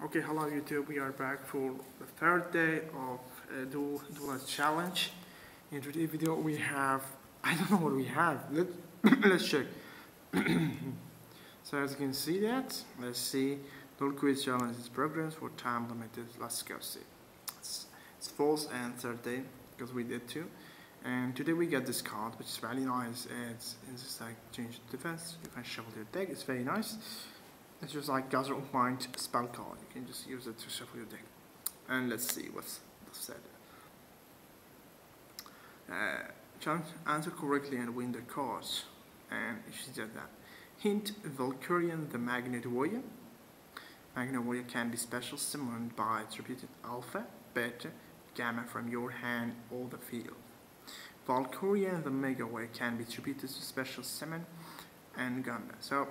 Okay, hello YouTube. We are back for the third day of uh, Dual Duelist Challenge. In today's video, we have I don't know what we have. Let let's check. so as you can see that, let's see. Dual Quiz Challenge is progress for time limited. Let's go see. It's, it's fourth and third day because we did two. And today we get this card, which is really nice. It's, it's just like change defense. You can shuffle your deck. It's very nice. It's just like Gather of Mind spell card. You can just use it to shuffle your deck. And let's see what's said. Uh, to answer correctly and win the cards. And she said that. Hint Valkyrion the Magnet Warrior. Magnet Warrior can be special summoned by attributed alpha, beta, gamma from your hand or the field. Valkyrion the Mega Warrior can be attributed to special summon and Ganda. So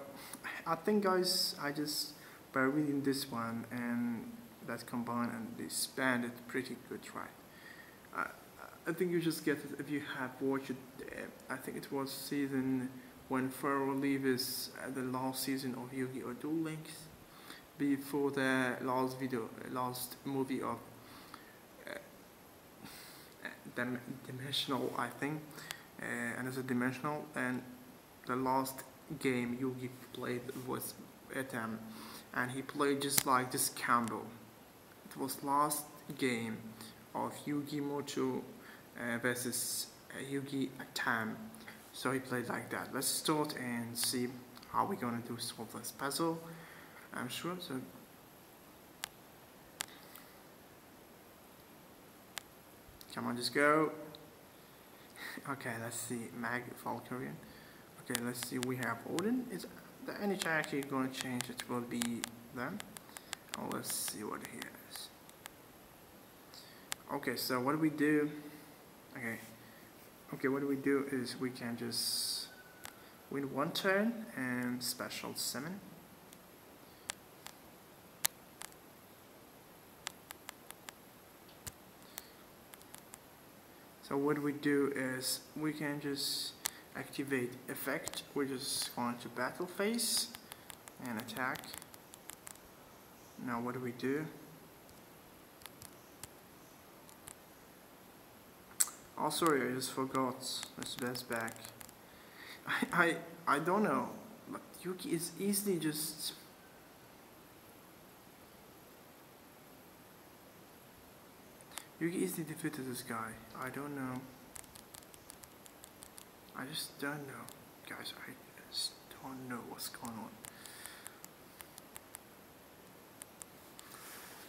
I think guys, I just by reading this one and that combined and expanded pretty good, right? I, I think you just get it if you have watched it. Uh, I think it was season when Pharaoh leaves uh, the last season of Yu-Gi-Oh! Duel Links before the last video, last movie of uh, dim Dimensional, I think, uh, and it's a Dimensional, and the last game Yugi played was at um, and he played just like this combo. It was last game of Yugi Muto uh, versus uh, Yugi Atem. So he played like that. Let's start and see how we're gonna do solve this puzzle. I'm sure so. Come on, just go. Okay, let's see. Mag Valkyrion. Okay, let's see. We have Odin. Is the NH actually going to change? It will be them. Oh, let's see what he is. Okay, so what do we do? Okay, okay. What do we do is we can just win one turn and special summon. So what we do is we can just activate effect, we're just going to battle phase and attack. Now what do we do? Oh sorry, I just forgot. Let's best back. I, I I don't know, but Yuki is easily just Yuki easily defeated this guy. I don't know. I just don't know. Guys, I just don't know what's going on.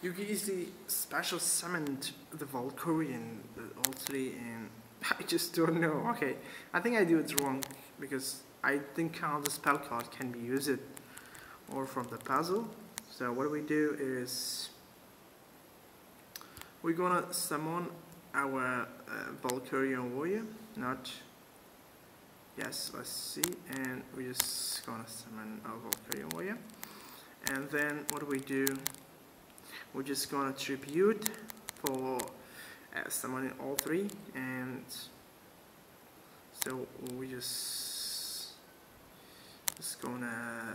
You can easily special summon the Valkyrion, the Ultri, and I just don't know. Okay, I think I do it wrong because I think how the spell card can be used or from the puzzle. So what we do is we're gonna summon our uh, Valkyrion warrior, not yes let's see and we're just gonna summon our Valkyrion warrior and then what do we do? We're just gonna tribute for uh, summoning all three and so we just just gonna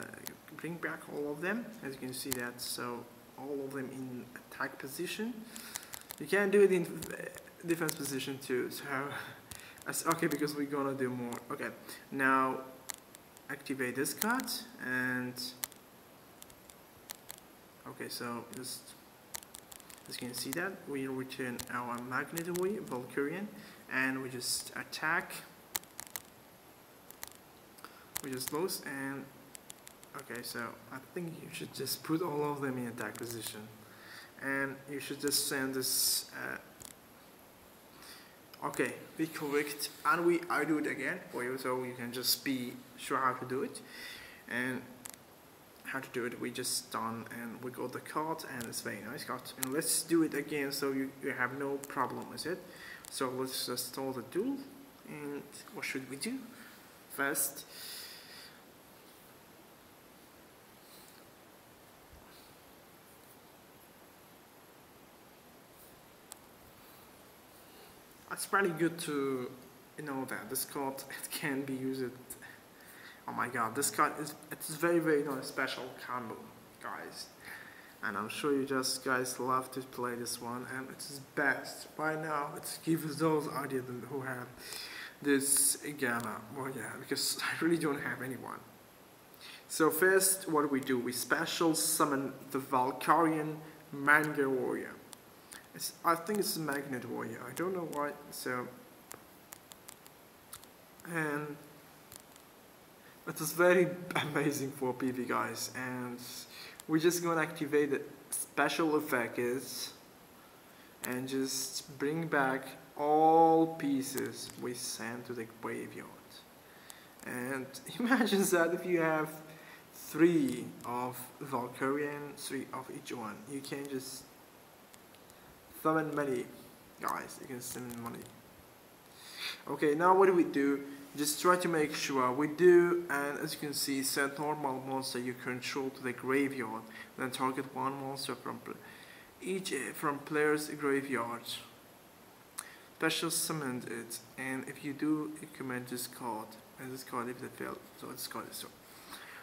bring back all of them. As you can see that so all of them in attack position. You can do it in uh, defense position too so okay because we're gonna do more. Okay now activate this card and okay so just as you can see that we return our magnetoid Valkyrion and we just attack. We just lose and okay so I think you should just put all of them in attack position. And you should just send this uh, okay be correct. And we I do it again for you so you can just be sure how to do it. And how to do it we just done and we got the card and it's very nice card. And let's do it again so you, you have no problem with it. So let's just start the tool and what should we do? First it's pretty good to know that this card it can be used. Oh my god this card is it's very very special combo guys. And I'm sure you just guys love to play this one and it's best. Right now it gives those ideas who have this gamma well yeah because I really don't have anyone. So first what do we do? We special summon the Valkyrion Magna Warrior it's, I think it's a Magnet Warrior I don't know why so and it is very amazing for PV guys. And we're just to activate the special effect is and just bring back all pieces we sent to the graveyard. And imagine that if you have three of Valkyrion, three of each one. You can just summon many guys you can summon money. Okay now what do we do? Just try to make sure. We do and as you can see set normal monster you control to the graveyard then target one monster from each eh, from player's graveyard. Special summoned it and if you do you command this card and this card if they fail so it's called so.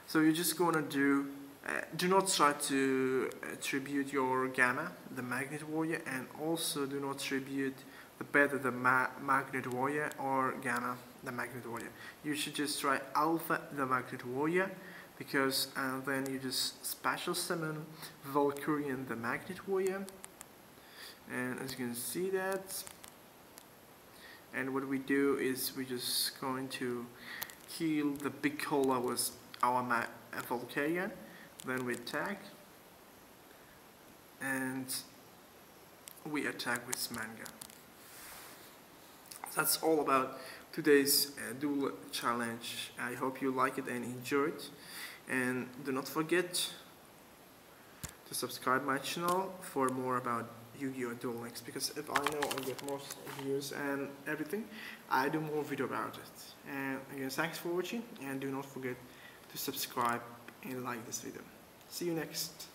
So you're just gonna do uh, do not try to attribute your gamma the magnet warrior and also do not tribute the better the ma magnet warrior or gamma the magnet warrior. You should just try alpha the magnet warrior because uh, then you just special summon Valkyrion the magnet warrior. And as you can see that and what we do is we're just going to kill the big cola with our Valkyrion then we attack and we attack with manga that's all about today's uh, duel challenge. I hope you like it and enjoy it. And do not forget to subscribe my channel for more about Yu-Gi-Oh! Duel Links because if I know I get more views and everything, I do more video about it. And again, thanks for watching and do not forget to subscribe and like this video. See you next.